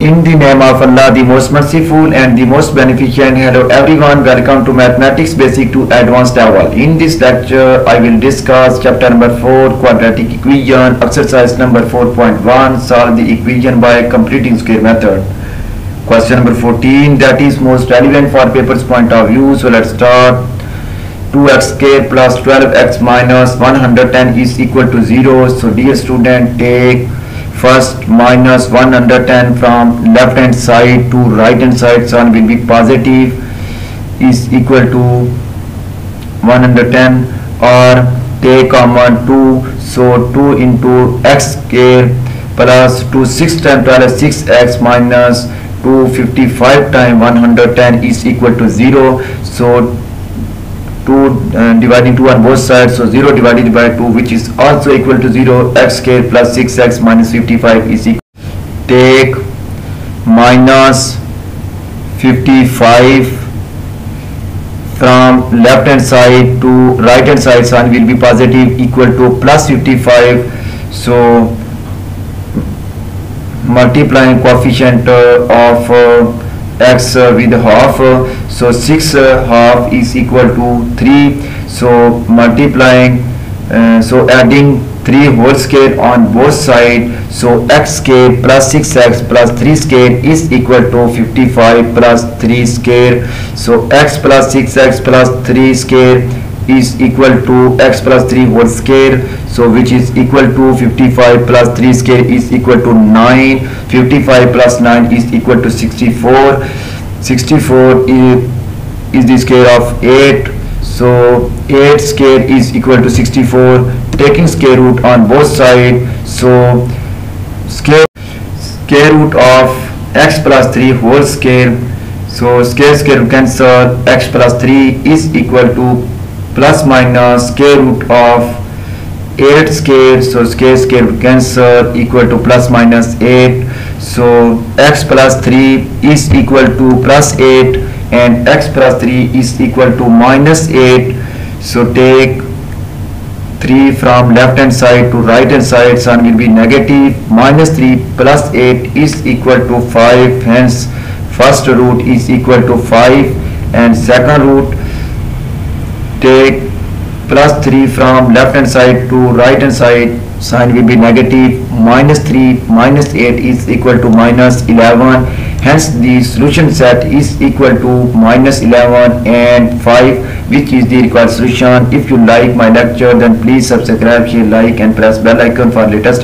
In the name of Allah, the most merciful and the most beneficent. Hello everyone, welcome to Mathematics Basic to Advanced level. In this lecture, I will discuss chapter number 4, quadratic equation, exercise number 4.1, solve the equation by completing square method. Question number 14, that is most relevant for paper's point of view. So let's start. 2x square plus 12x minus 110 is equal to 0. So dear student, take first minus 110 from left hand side to right hand side so will be positive is equal to 110 or take common 2 so 2 into x square plus 2 6 times 12 6x minus 255 times 110 is equal to 0 so 2 uh, dividing 2 on both sides so 0 divided by 2 which is also equal to 0 x square plus 6x minus 55 is equal take minus 55 from left hand side to right hand side sign will be positive equal to plus 55 so multiplying coefficient uh, of uh, x uh, with half uh, so 6 uh, half is equal to 3 so multiplying so adding 3 whole square on both side so x square plus 6x plus 3 square is equal to 55 plus 3 square. So x plus 6x plus 3 square is equal to x plus 3 whole square. So which is equal to 55 plus 3 square is equal to 9 55 plus 9 is equal to 64 64 is, is the square of 8 so 8 square is equal to 64 taking square root on both sides so square square root of x plus 3 whole square. So square square cancel. X plus 3 is equal to plus minus square root of 8 square so square square cancel equal to plus minus 8 so x plus 3 is equal to plus 8 and x plus 3 is equal to minus 8 so take 3 from left hand side to right hand side sun will be negative. Minus 3 plus 8 is equal to 5 hence first root is equal to 5 and second root take plus 3 from left hand side to right hand side sign will be negative. Minus 3 minus 8 is equal to minus 11 hence the solution set is equal to minus 11 and 5 which is the required solution. If you like my lecture then please subscribe share like and press bell icon for latest